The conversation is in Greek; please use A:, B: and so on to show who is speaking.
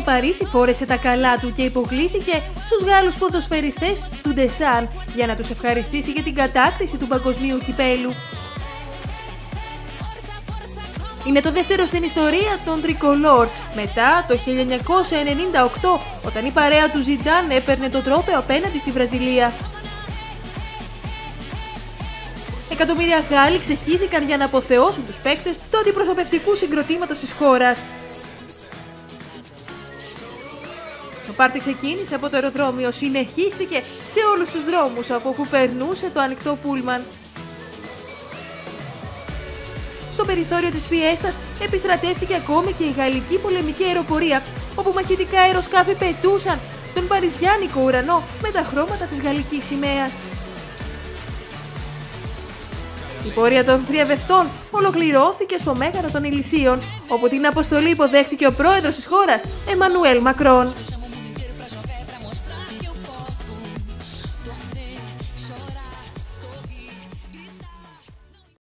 A: το Παρίσι φόρεσε τα καλά του και υποκλήθηκε στους Γάλλους ποδοσφαιριστές του Ντεσάν για να τους ευχαριστήσει για την κατάκτηση του παγκοσμίου κυπέλου. Είναι το δεύτερο στην ιστορία των Τρικολόρ, μετά το 1998, όταν η παρέα του Ζιντάν έπαιρνε το τρόπεο απέναντι στη Βραζιλία. Εκατομμύρια Γάλλοι ξεχύθηκαν για να αποθεώσουν τους παίκτες του αντιπροσωπευτικού συγκροτήματος της χώρας. Το πάρτι ξεκίνησε από το αεροδρόμιο, συνεχίστηκε σε όλους τους δρόμους από όπου περνούσε το ανοιχτό πούλμαν. Στο περιθώριο της Φιέστας επιστρατεύτηκε ακόμη και η γαλλική πολεμική αεροπορία, όπου μαχητικά αεροσκάφη πετούσαν στον Παριζιάνικο ουρανό με τα χρώματα της γαλλικής σημαίας. Η πορεία των θριαβευτών ολοκληρώθηκε στο Μέγαρο των Ηλυσίων, όπου την αποστολή υποδέχθηκε ο πρόεδρος της χώρας, Εμμανουέλ Μακρόν.